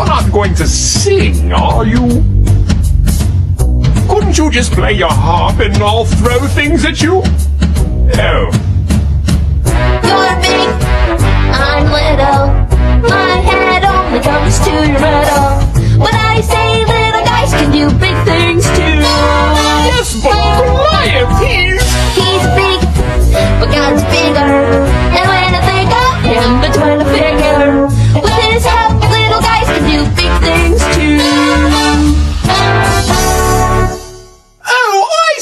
You're not going to sing, are you? Couldn't you just play your harp and I'll throw things at you?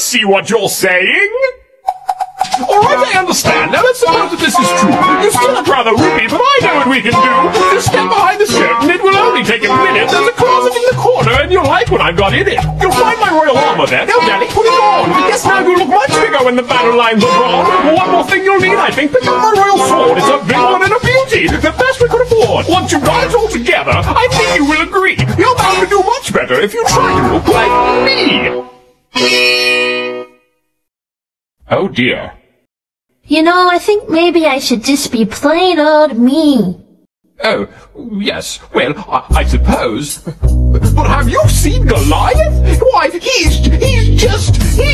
See what you're saying. All right, I understand. Now let's suppose that this is true. You still look rather roomy, but I know what we can do. Just step behind the curtain. It will only take a minute. There's a closet in the corner, and you'll like what I've got in it. You'll find my royal armor there. Now, Davey, put it on. Yes, now you'll look much bigger when the battle lines are drawn. One more thing you'll need, I think. Pick up my royal sword. It's a big one and a beauty. The best we could afford. Once you've got it all together, I think you will agree. You're bound to do much better if you try to look like me. Oh dear. You know, I think maybe I should just be plain old me. Oh, yes. Well, I, I suppose. But have you seen Goliath? Why, he's he's just he's.